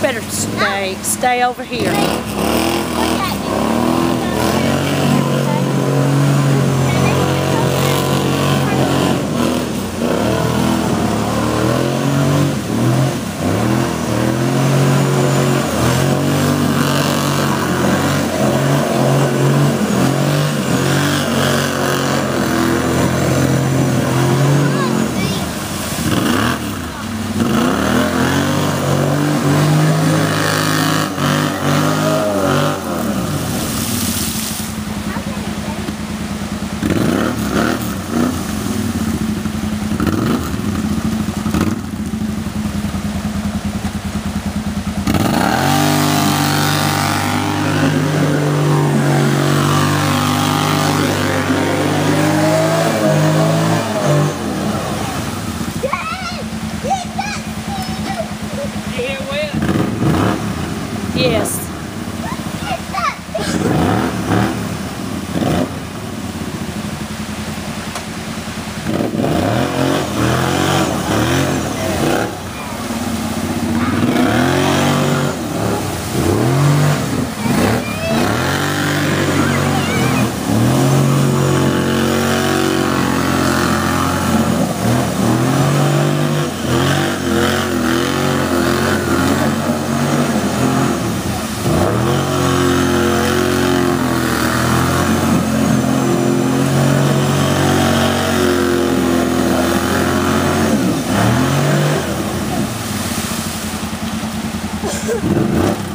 better stay, stay over here. Yes. Ha ha ha!